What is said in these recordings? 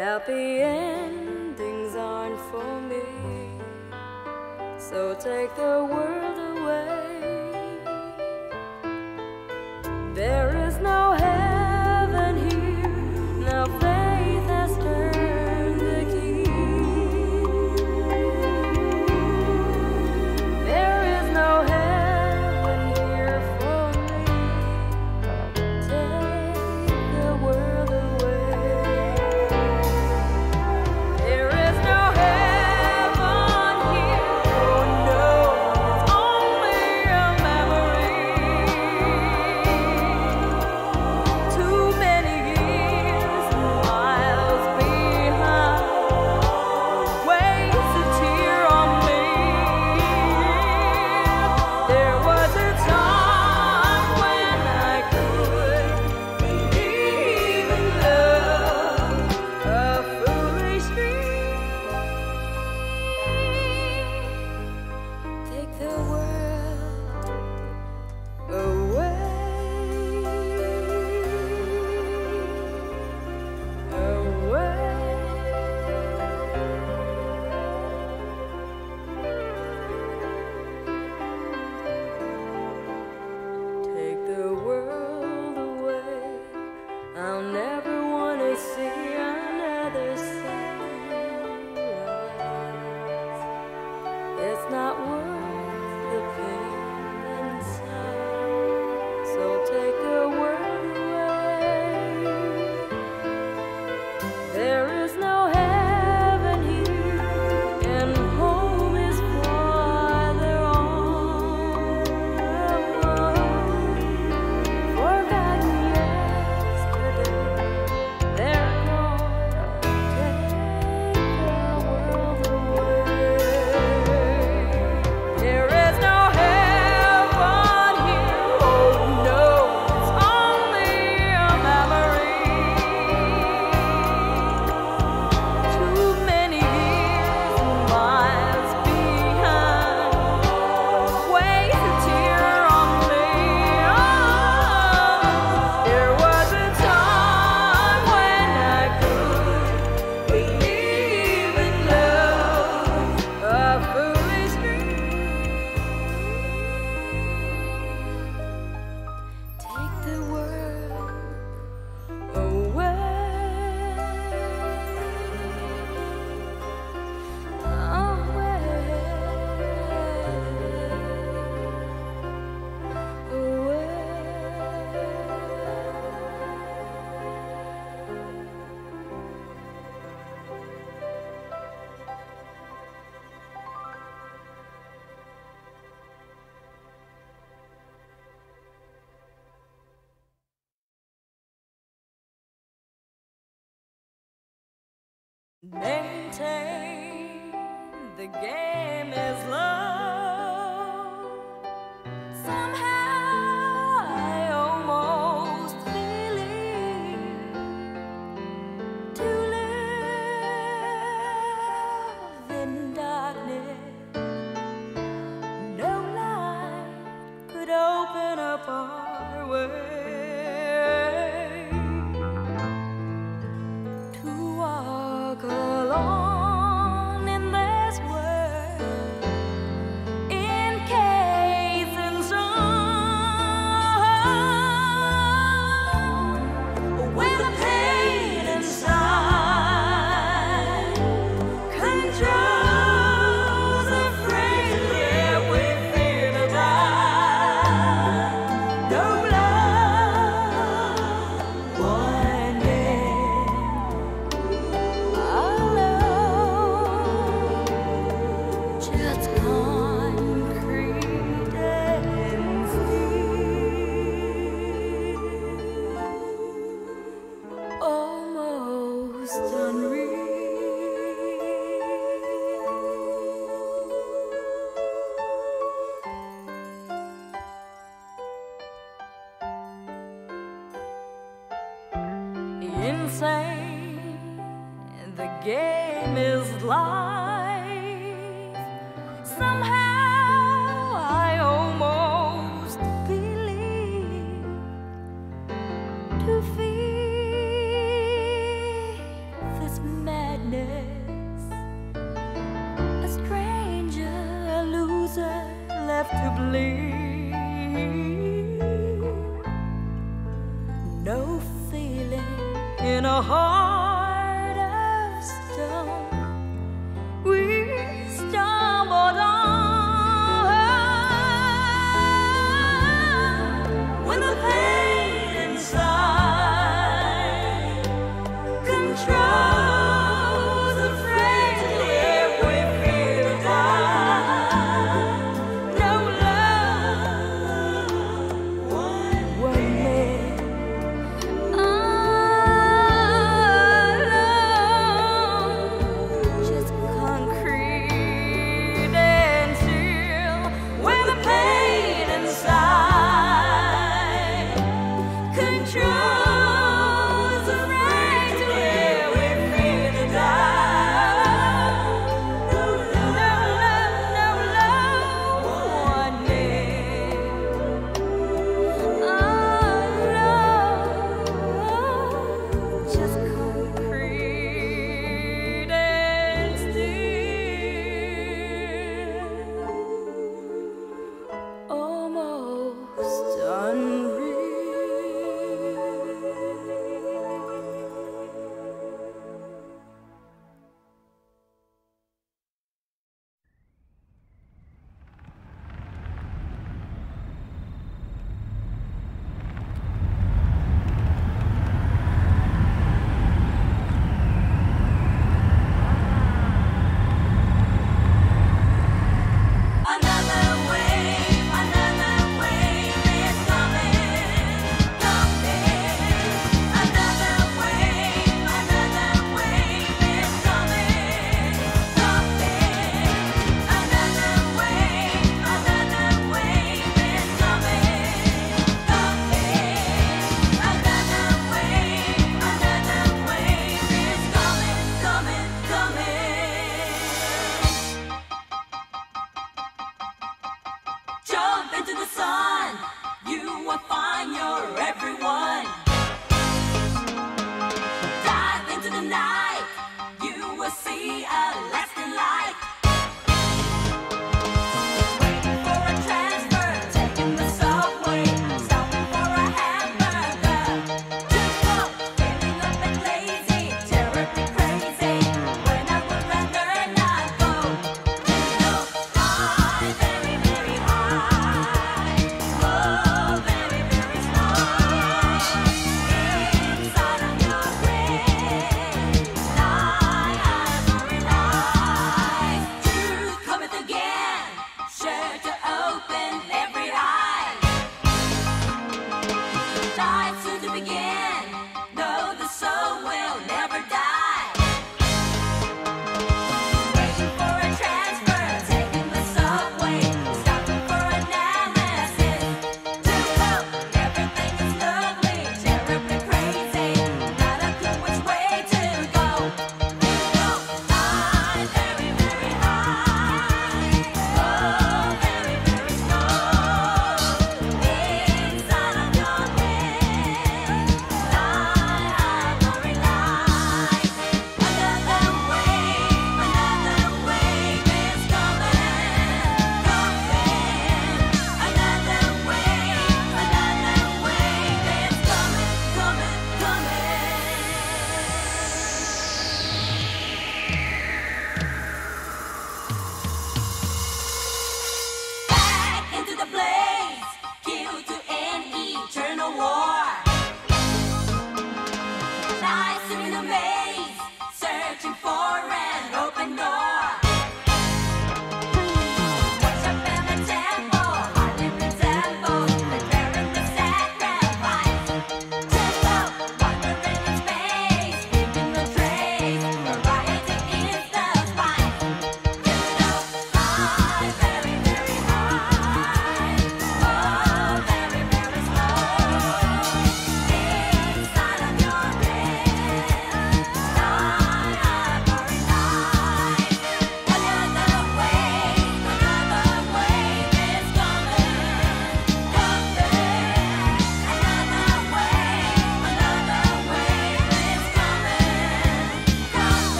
Happy endings aren't for me. So take the world away. There Say The game is lost.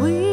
We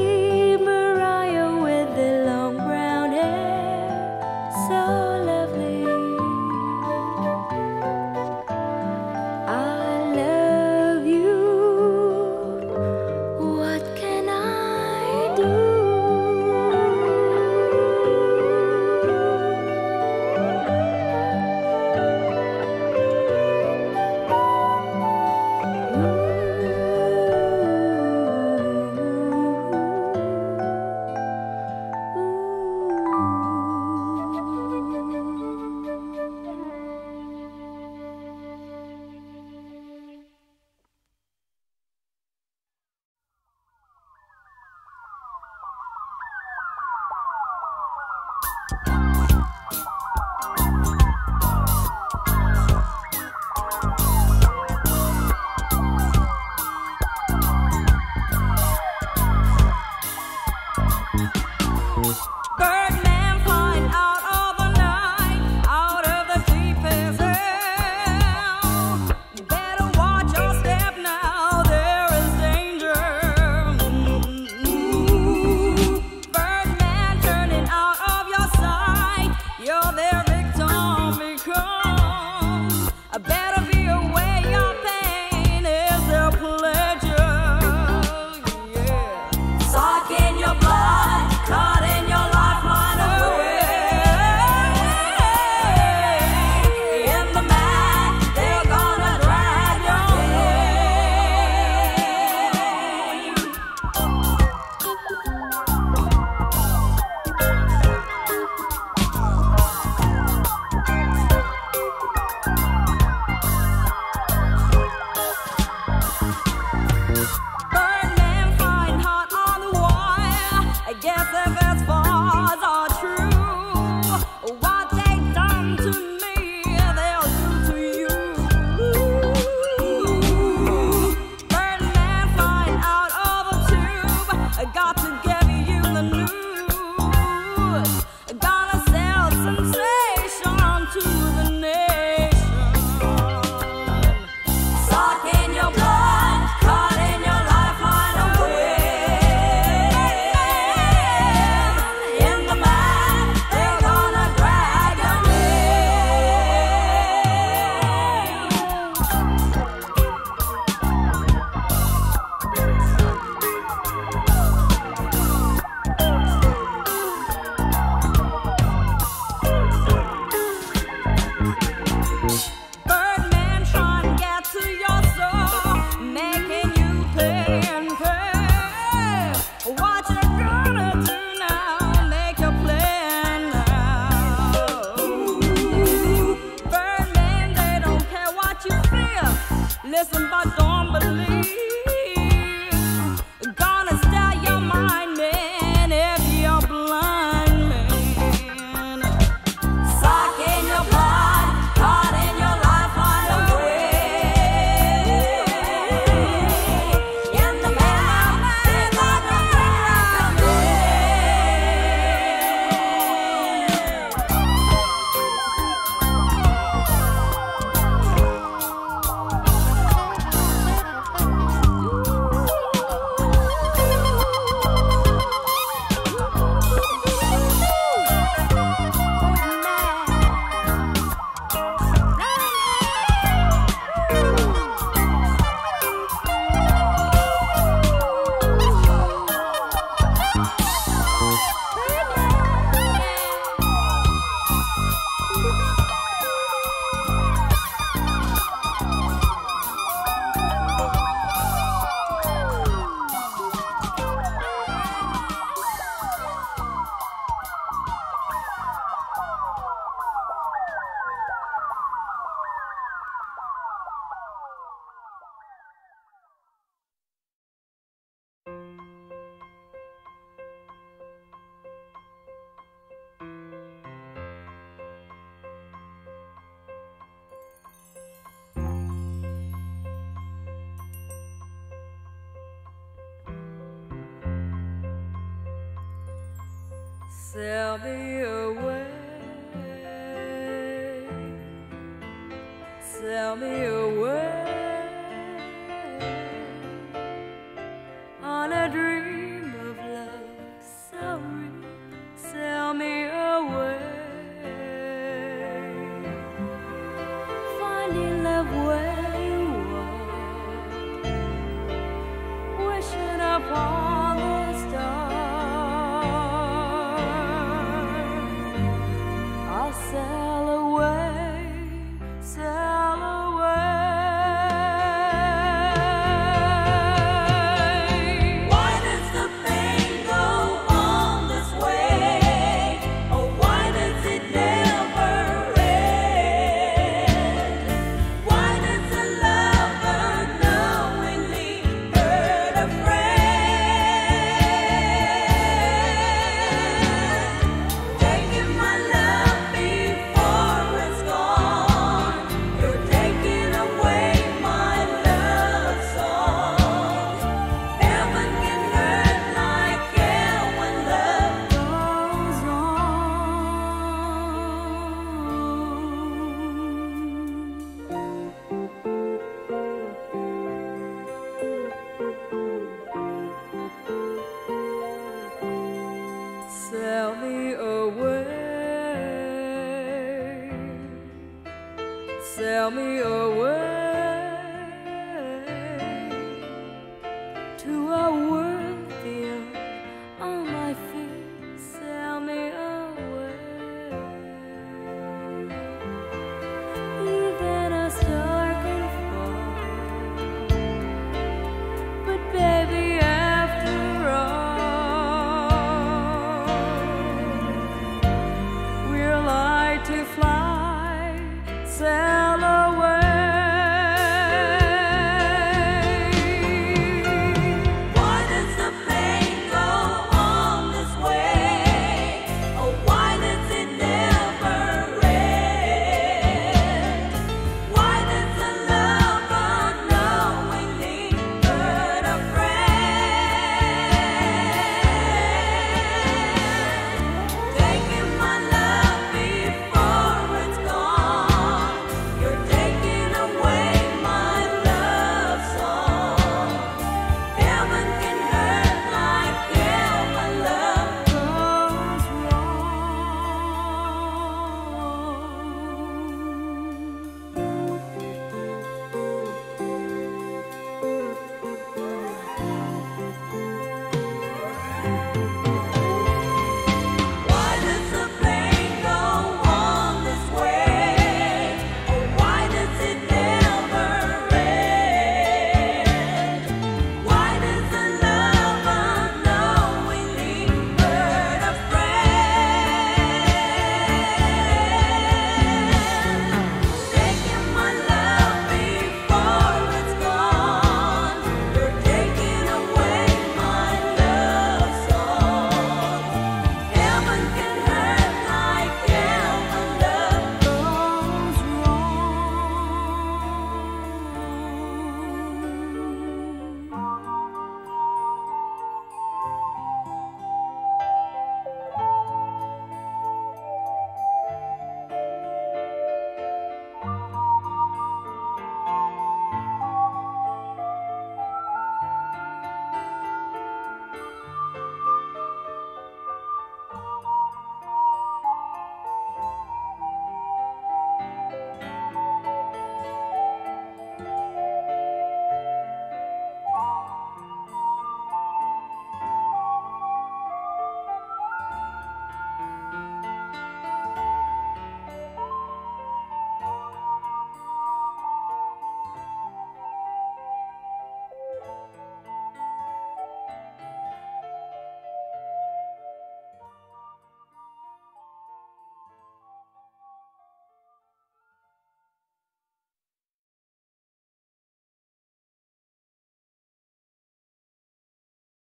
Sail me away. Sail me